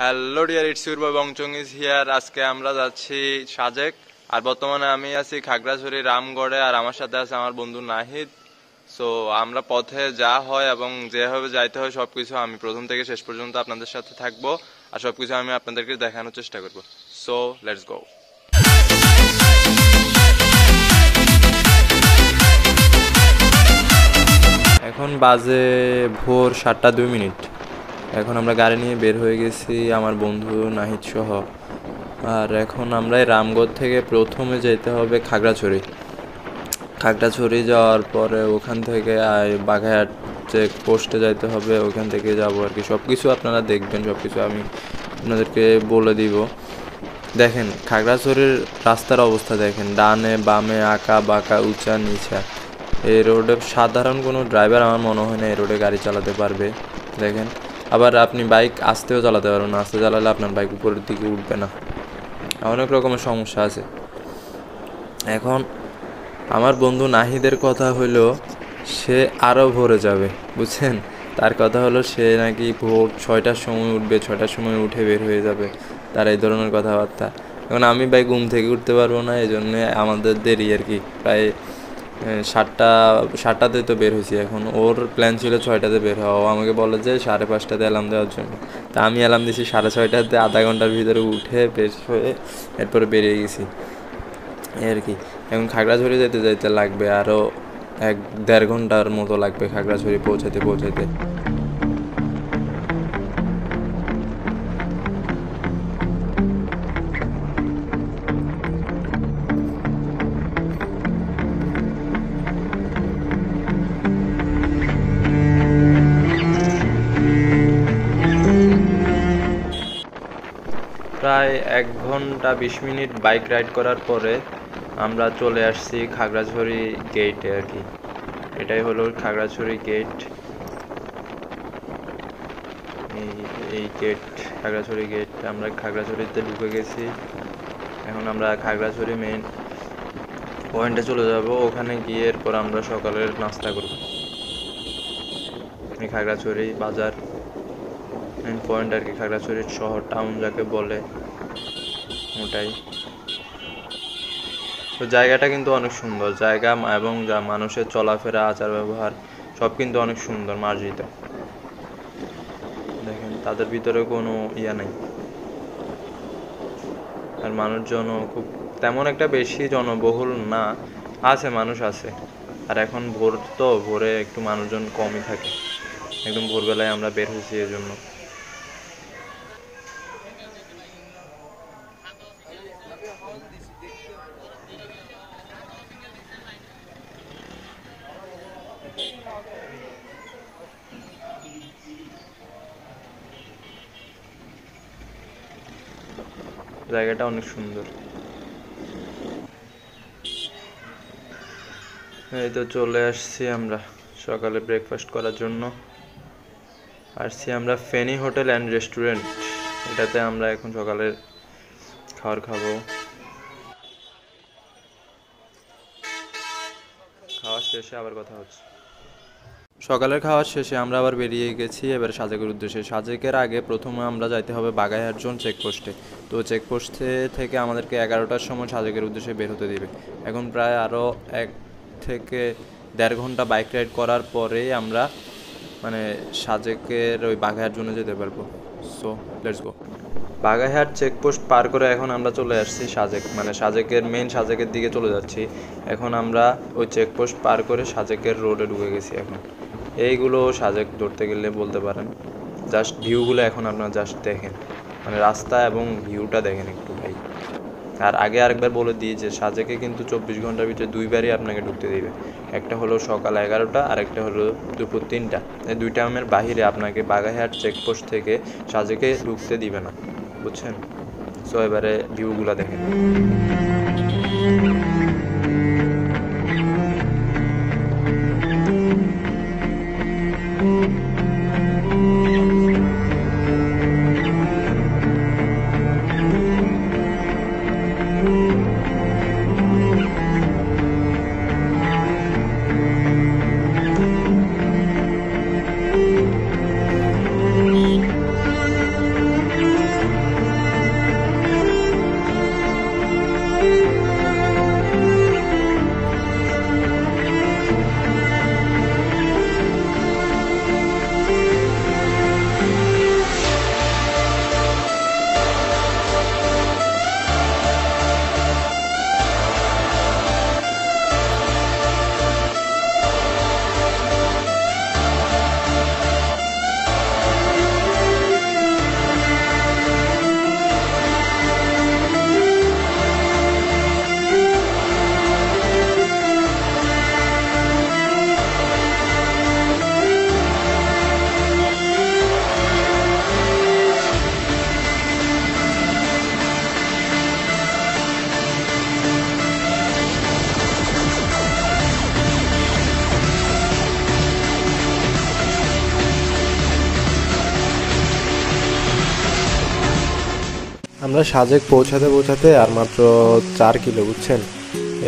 Hello dear it's your Bongchong is here আজকে আমরা যাচ্ছি সাজেক। আর বর্তমানে আমি আছি খাগড়াছড়ি, রামগড়ে, আর আমার সাথে আছে আমার বন্ধু নাহিদ। সো আমরা পথে যা হয় এবং যেভাবে যাইতে হয় সবকিছু আমি প্রথম থেকে শেষ পর্যন্ত আপনাদের সাথে থাকব। আর সবকিছু আমি আপনাদেরকে দেখানোর চেষ্টা করব। সো লেটস গো এখন বাজে ভোর সাতটা দুই মিনিট। এখন আমরা গাড়ি নিয়ে বের হয়ে গেছি, আমার বন্ধু নাহিদ সহ। আর এখন আমরা এই রামগড় থেকে প্রথমে যেতে হবে খাগড়াছড়ি। খাগড়াছড়ি যাওয়ার পরে ওখান থেকে বাঘাহাট চেক পোস্টে যাইতে হবে, ওখান থেকে যাব আর কি। সব কিছু আপনারা দেখবেন সব কিছু আমি আপনাদেরকে বলে দিব। দেখেন, খাগড়াছড়ির রাস্তার অবস্থা দেখেন, ডানে বামে আঁকা বাঁকা উঁচা নিচা। এই রোডে সাধারণ কোনো ড্রাইভার আমার মনে হয় না এই রোডে গাড়ি চালাতে পারবে। দেখেন। আবার আপনি বাইক আসতেও চালাতে পারবেন আস্তে চালালে আপনার বাইক উপরের দিকে উঠবে না। অনেক রকমের সমস্যা আছে। এখন আমার বন্ধু নাহিদের কথা হলো, সে আরও ভোরে যাবে, বুঝছেন? তার কথা হলো, সে নাকি ভোর ছয়টার সময় উঠবে, ছয়টার সময় উঠে বের হয়ে যাবে। তার এই ধরনের কথাবার্তা। এখন আমি ভাই ঘুম থেকে উঠতে পারব না এই জন্যে আমাদের দেরি আর কি। প্রায় সাতটা, সাতটাতে তো বের হয়েছি। এখন ওর প্ল্যান ছিল ছয়টাতে বের হওয়া। ও আমাকে বলে যে সাড়ে পাঁচটাতে অ্যালার্ম দেওয়ার জন্য। তা আমি অ্যালার্ম দিয়েছি সাড়ে ছয়টাতে আধা ঘণ্টার ভিতরে উঠে বের হয়ে এরপরে বেরিয়ে গেছি। এই আর কি। এখন খাগড়াছড়ি যেতে যেতে লাগবে আরও এক দেড় ঘণ্টার মতো লাগবে খাগড়াছড়ি পৌঁছাতে পৌঁছাতে প্রায় এক ঘণ্টা বিশ মিনিট বাইক রাইড করার পরে আমরা চলে আসছি খাগড়াছড়ি গেটে আর কি। এটাই হলো খাগড়াছড়ি গেট এই এই গেট খাগড়াছড়ি গেট আমরা খাগড়াছড়িতে ঢুকে গেছি। এখন আমরা খাগড়াছড়ি মেন পয়েন্টে চলে যাব। ওখানে গিয়ে এরপর আমরা সকালের নাস্তা করব। এই খাগড়াছড়ি বাজার। পয়েন্ট আর কি খাগড়াছড়ির শহর টাউন যাকে বলে, ওটাই। তো জায়গাটা কিন্তু অনেক সুন্দর, জায়গা এবং যা মানুষের চলাফেরা, আচার ব্যবহার, সব কিন্তু অনেক সুন্দর মার্জিত। দেখেন, তাদের ভিতরে কোনো ইয়া নেই। আর মানুষজনও খুব তেমন একটা বেশি জনবহুল না, আছে, মানুষ আছে। আর এখন ভোর তো, ভোরে একটু মানুষজন কমই থাকে। একদম ভোরবেলায় আমরা বের হয়েছি এই জন্য জায়গাটা অনেক সুন্দর। এই তো চলে আসছি আমরা সকালে ব্রেকফাস্ট করার জন্য। আসছি আমরা ফেনি হোটেল অ্যান্ড রেস্টুরেন্ট এটাতে আমরা এখন সকালের খাবার খাব। খাওয়া শেষে আবার কথা হচ্ছে। সকালের খাওয়ার শেষে আমরা আবার বেরিয়ে গেছি, এবার সাজেকের উদ্দেশ্যে। সাজেকের আগে প্রথমে আমরা যাইতে হবে বাগাইহাট জোন চেকপোস্টে তো চেকপোস্টে থেকে আমাদেরকে এগারোটার সময় সাজেকের উদ্দেশ্যে বের হতে দিবে। এখন প্রায় আরও এক থেকে দেড় ঘণ্টা বাইক রাইড করার পরেই আমরা মানে সাজেকের ওই বাগাইহাট জোনে যেতে পারব। So let's go Baghaihat checkpost পার করে এখন আমরা চলে আসছি সাজেক মানে সাজেকের মেন সাজেকের দিকে চলে যাচ্ছি। এখন আমরা ওই চেকপোস্ট পার করে সাজেকের রোডে ঢুকে গেছি এখন। এইগুলো সাজেক ধরতে গেলে বলতে পারেন জাস্ট ভিউগুলো এখন আপনারা জাস্ট দেখেন মানে রাস্তা এবং ভিউটা দেখেন একটু ভাই। আর আগে আরেকবার বলে দিই যে সাজেকে কিন্তু চব্বিশ ঘণ্টার ভিতরে দুইবারই আপনাকে ঢুকতে দিবে। একটা হলো সকাল এগারোটা আর একটা হলো দুপুর তিনটা। এই দুইটা আমের বাহিরে আপনাকে বাগাইহাট চেকপোস্ট থেকে সাজেকে ঢুকতে দিবে না, বুঝছেন? সো এবারে ভিউগুলো দেখেন। আমরা সাজেক পৌঁছাতে পৌঁছাতে আর মাত্র চার কিলো, বুঝছেন?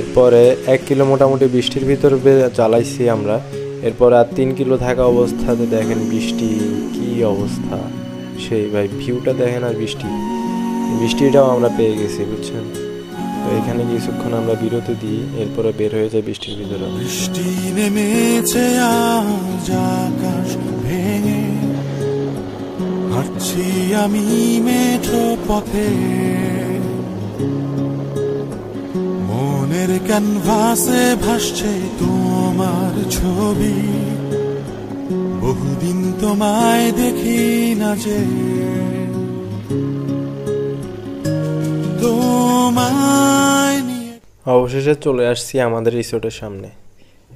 এরপরে এক কিলো মোটামুটি বৃষ্টির ভিতর চালাইছি আমরা। এরপর আর তিন কিলো থাকা অবস্থাতে দেখেন বৃষ্টি কি অবস্থা। সেই ভাই ভিউটা দেখেন আর বৃষ্টি। বৃষ্টিটাও আমরা পেয়ে গেছি, বুঝছেন? তো এখানে কিছুক্ষণ আমরা বিরতি দিই, এরপরে বের হয়ে যায় বৃষ্টির ভিতরে। বৃষ্টি নেমেছে হাঁটছি আমি মেঠো পথে। মনের ক্যানভাসে ভাসছে তোমার ছবি। বহুদিন তোমায় দেখি না যে। তোমায় অবশেষে চলে আসছি আমাদের রিসোর্টের সামনে।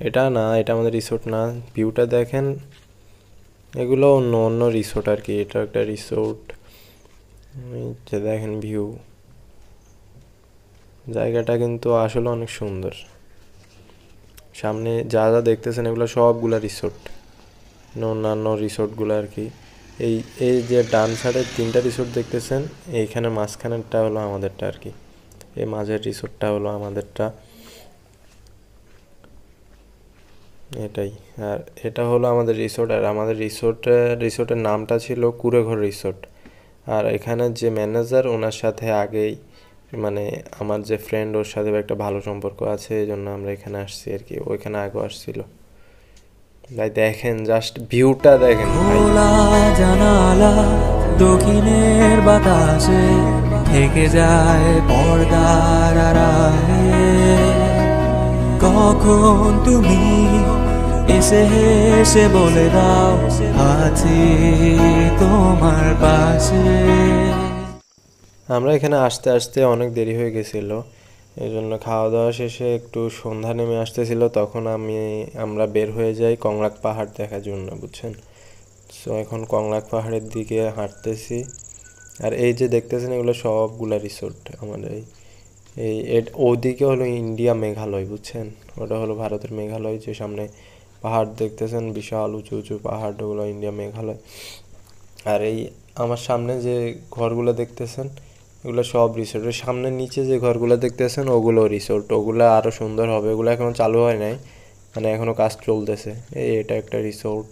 এটা না, এটা আমাদের রিসোর্ট না। ভিউটা দেখেন এগুলো অন্য অন্য রিসোর্ট আর কি এটা একটা রিসোর্ট যে দেখেন ভিউ জায়গাটা কিন্তু আসলে অনেক সুন্দর। সামনে যা যা দেখতেছেন এগুলো সবগুলো রিসোর্ট অন্যান্য রিসোর্টগুলো আর কি এই এই যে ডান সাইডের তিনটা রিসোর্ট দেখতেছেন, এইখানে মাঝখানেরটা হলো আমাদেরটা আর কি এই মাঝের রিসোর্টটা হলো আমাদেরটা। এটাই। আর এটা হলো আমাদের রিসোর্ট আর আমাদের রিসোর্টের রিসোর্টের নামটা ছিল কুড়েঘর রিসোর্ট আর এখানে যে ম্যানেজার ওনার সাথে আগেই মানে আমার যে ফ্রেন্ড ওর সাথে একটা ভালো সম্পর্ক আছে এই জন্য আমরা এখানে আসছি আর কি। ওইখানে আগেও আসছিল। ভাই, দেখেন জাস্ট ভিউটা দেখেন জানালা দক্ষিণের বাতাসে থেকে যায় পর্দার কখন তুমি এসে হেসে বলে দাও, আছি তোমার পাশে। আমরা এখানে আসতে আসতে অনেক দেরি হয়ে গেছিল এই জন্য খাওয়া দাওয়া শেষে একটু সন্ধ্যা নেমে আসতেছিল, তখন আমি, আমরা বের হয়ে যাই কংলাক পাহাড় দেখার জন্য, বুঝছেন? সো এখন কংলাক পাহাড়ের দিকে হাঁটতেছি, আর এই যে দেখতেছেন এগুলো সবগুলা রিসোর্ট আমাদের এই এই ওদিকে হলো ইন্ডিয়া মেঘালয়, বুঝছেন? ওটা হলো ভারতের মেঘালয়, যে সামনে পাহাড় দেখতেছেন, বিশাল উঁচু উঁচু পাহাড় ওগুলো ইন্ডিয়া মেঘালয়। আর এই আমার সামনে যে ঘরগুলো দেখতেছেন, এগুলো সব রিসোর্টের সামনে নিচে যে ঘরগুলো দেখতেছেন, ওগুলো রিসোর্ট ওগুলো আরও সুন্দর হবে। ওগুলো এখনও চালু হয় নাই মানে এখনও কাজ চলতেছে। এই এটা একটা রিসোর্ট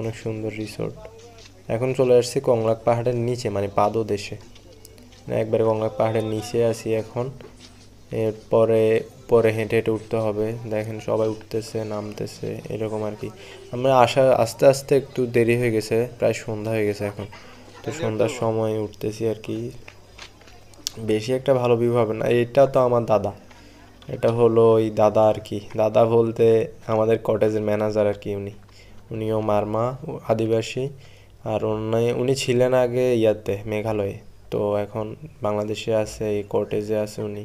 অনেক সুন্দর রিসোর্ট এখন চলে আসছি কংলাক পাহাড়ের নিচে মানে পাদদেশে। মানে একবারে কংলাক পাহাড়ের নিচে আছি এখন। এরপরে পরে হেঁটে হেঁটে উঠতে হবে। দেখেন সবাই উঠতেছে নামতেছে এরকম আর কি। আমরা আসা আস্তে আস্তে একটু দেরি হয়ে গেছে প্রায় সন্ধ্যা হয়ে গেছে এখন। তো সন্ধ্যার সময় উঠতেছি আর কি। বেশি একটা ভালো ভিউ হবে না। এটা তো আমার দাদা। এটা হলো ওই দাদা আর কি। দাদা বলতে আমাদের কটেজের ম্যানেজার আর কি উনি। উনিও মারমা আদিবাসী। আর উনি উনি ছিলেন আগে ইয়াতে মেঘালয়ে। তো এখন বাংলাদেশে আছে এই কটেজে আছে উনি।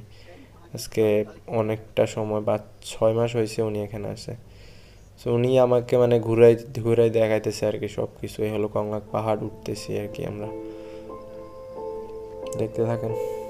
আজকে অনেকটা সময় বা ছয় মাস হয়েছে উনি এখানে আসে সো উনি আমাকে মানে ঘুরাই ঘুরাই দেখাইতেছে আর কি সব কিছু এই হলো কংলাক পাহাড় উঠতেছি আর কি আমরা। দেখতে থাকেন।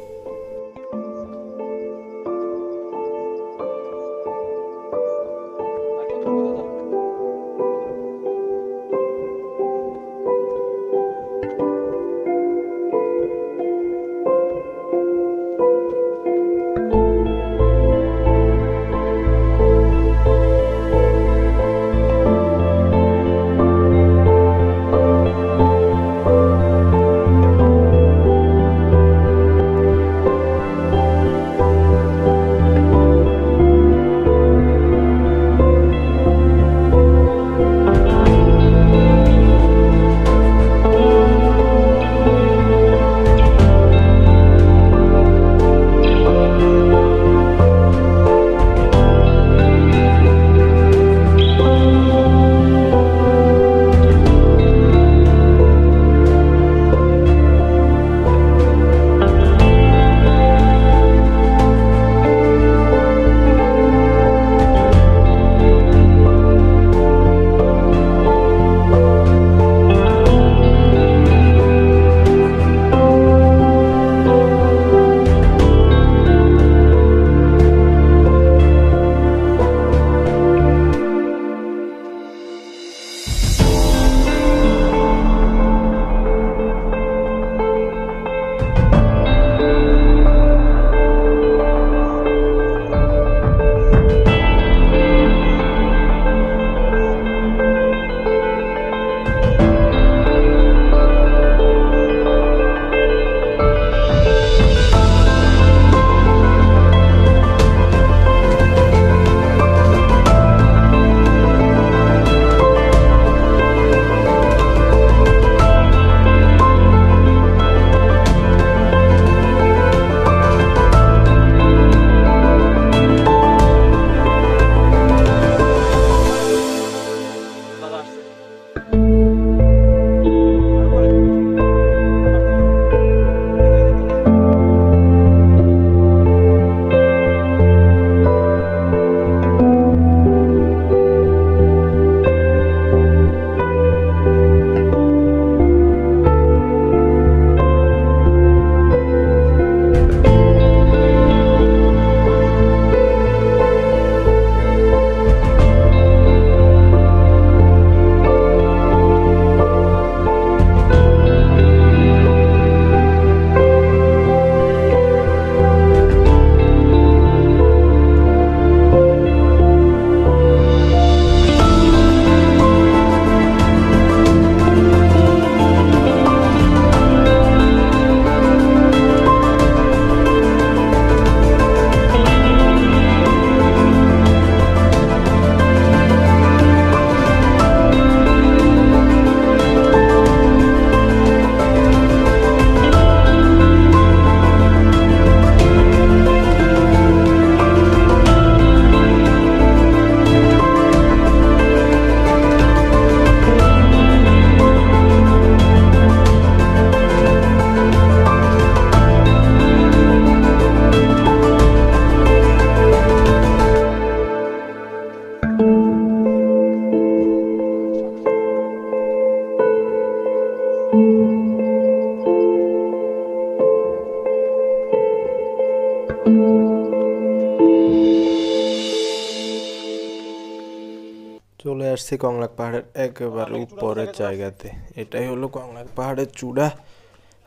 আসছি কংলাক পাহাড়ের একেবারে উপরের জায়গাতে। এটাই হলো কংলাক পাহাড়ের চূড়া।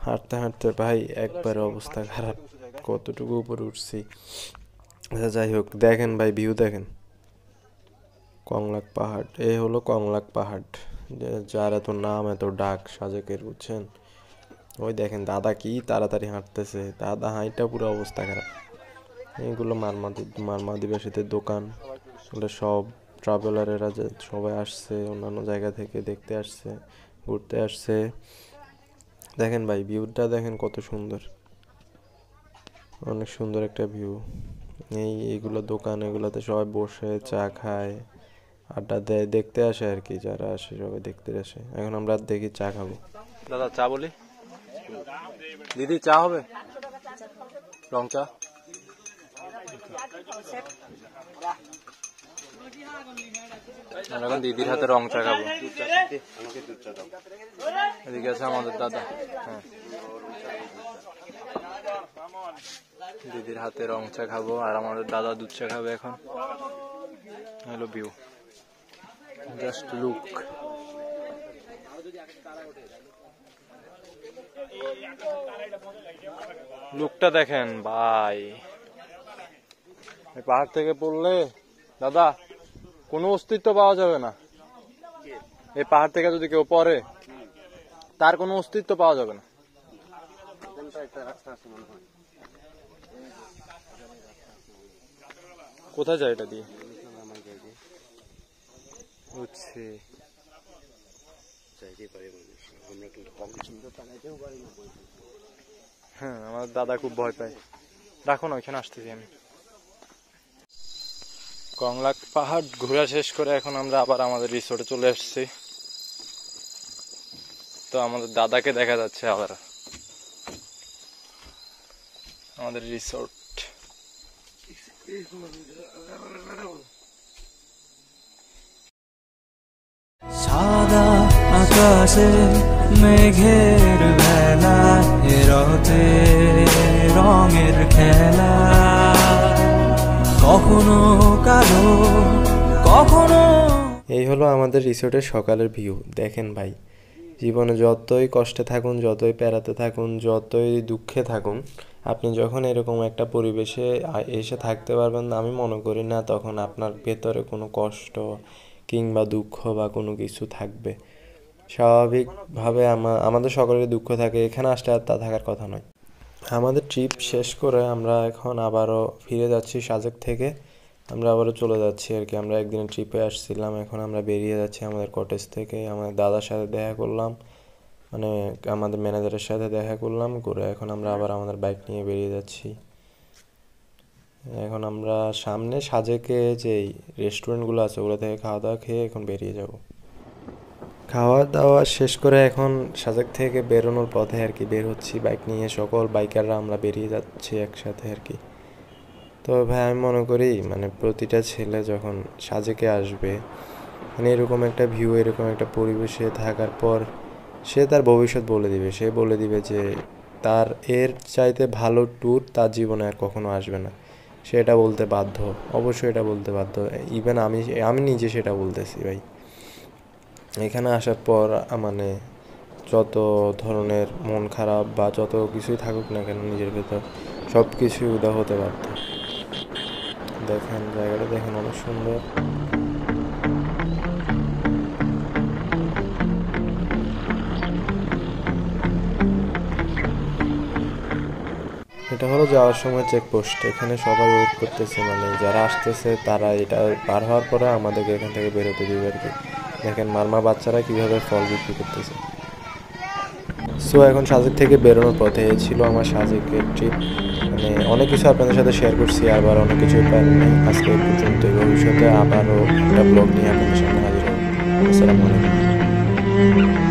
হাঁটতে হাঁটতে ভাই একবারে অবস্থা খারাপ। কতটুকু উপরে উঠছি। আচ্ছা যাই হোক দেখেন ভাই ভিউ দেখেন। কংলাক পাহাড় এই হলো কংলাক পাহাড়। যার এত নাম এত ডাক সাজেকের বুঝছেন? ওই দেখেন দাদা কি তাড়াতাড়ি হাঁটতেছে। দাদা হাঁইটা পুরো অবস্থা খারাপ। এইগুলো মারমাদি মারমাদিবাসীদের দোকান। এগুলো সব ট্রাভেলারেরা যে সবাই আসছে, অন্যান্য জায়গা থেকে দেখতে আসছে, ঘুরতে আসছে। দেখেন ভাই ভিউটা দেখেন কত সুন্দর। অনেক সুন্দর একটা ভিউ এই এইগুলো দোকান, এগুলোতে সবাই বসে, চা খায়, আড্ডা দেয়, দেখতে আসে আর কি, যারা আসে সবাই দেখতে আসে। এখন আমরা দেখি চা খাব। দাদা, চা বলি? দিদি, চা হবে? রং চা? এখন দিদির হাতে রং চা খাব এদিকে আছে আমাদের দাদা। হ্যাঁ। দিদির হাতে রং চা খাব আর আমাদের দাদা দুধ চা খাবে এখন। হ্যালো ভিউ জাস্ট লুক লুকটা দেখেন, ভাই। পাহাড় থেকে পড়লে, দাদা কোনো অস্তিত্ব পাওয়া যাবে না। এই পাহাড় থেকে যদি কেউ পড়ে তার কোনো অস্তিত্ব পাওয়া যাবে না। কোথায় যায় এটা দিয়ে? বুঝছি হ্যাঁ আমার দাদা খুব ভয় পায়। রাখো না ওইখানে আসতেছি আমি। কংলাক পাহাড় ঘোরা শেষ করে এখন আমরা আবার আমাদের রিসোর্টে চলে আসছি। তো আমাদের দাদাকে দেখা যাচ্ছে আবার। আমাদের রিসোর্ট সাদা আকাশে মেঘের বেলা। এই হলো আমাদের রিসোর্টের সকালের ভিউ। দেখেন ভাই, জীবনে যতই কষ্টে থাকুন, যতই প্যারাতে থাকুন, যতই দুঃখে থাকুন, আপনি যখন এরকম একটা পরিবেশে এসে থাকতে পারবেন, আমি মনে করি না তখন আপনার ভেতরে কোনো কষ্ট কিংবা দুঃখ বা কোনো কিছু থাকবে। স্বাভাবিকভাবে আমা- আমাদের সকলের দুঃখ থাকে, এখানে আসলে আর তা থাকার কথা নয়। আমাদের ট্রিপ শেষ করে আমরা এখন আবারও ফিরে যাচ্ছি সাজেক থেকে। আমরা আবারও চলে যাচ্ছি আর কি। আমরা একদিনের ট্রিপে আসছিলাম, এখন আমরা বেরিয়ে যাচ্ছি আমাদের কটেজ থেকে। আমাদের দাদার সাথে দেখা করলাম মানে আমাদের ম্যানেজারের সাথে দেখা করলাম, করে এখন আমরা আবার আমাদের বাইক নিয়ে বেরিয়ে যাচ্ছি। এখন আমরা সামনে সাজেকে যে রেস্টুরেন্টগুলো আছে, ওগুলো থেকে খাওয়া দাওয়া খেয়ে এখন বেরিয়ে যাব। খাওয়া দাওয়া শেষ করে এখন সাজেক থেকে বেরোনোর পথে আর কি বের হচ্ছি। বাইক নিয়ে সকল বাইকাররা আমরা বেরিয়ে যাচ্ছি একসাথে আর কি। তো ভাই, আমি মনে করি মানে প্রতিটা ছেলে যখন সাজেকে আসবে মানে এরকম একটা ভিউ এরকম একটা পরিবেশে থাকার পর সে তার ভবিষ্যৎ বলে দিবে। সে বলে দিবে যে তার এর চাইতে ভালো ট্যুর তার জীবনে আর কখনো আসবে না। সে এটা বলতে বাধ্য, অবশ্যই এটা বলতে বাধ্য। ইভেন আমি আমি নিজে সেটা বলতেছি ভাই। এখানে আসার পর মানে যত ধরনের মন খারাপ বা যত কিছুই থাকুক না কেন, নিজের ভেতর সব কিছুই উদা হতে পারত দেখেন, জায়গাটা দেখেন অনেক সুন্দর। এটা হলো যাওয়ার সময় চেকপোস্ট এখানে সবাই ওয়েট করতেছে মানে যারা আসতেছে তারা এটা পার হওয়ার পরে আমাদেরকে এখান থেকে বেরোতে দিবে আর কি দেখেন, মারমা বাচ্চারা কীভাবে ফল বিক্রি করতেছে। সো এখন সাজেক থেকে বেরোনোর পথে ছিল আমার সাজেকের ট্রিপ মানে অনেক কিছু আপনাদের সাথে শেয়ার করছি, আবার অনেক কিছু পারি আজকে পর্যন্ত। ভবিষ্যতে আবারও একটা ব্লগ নিয়ে আপনাদের সামনে হাজির হব। আসসালামু আলাইকুম।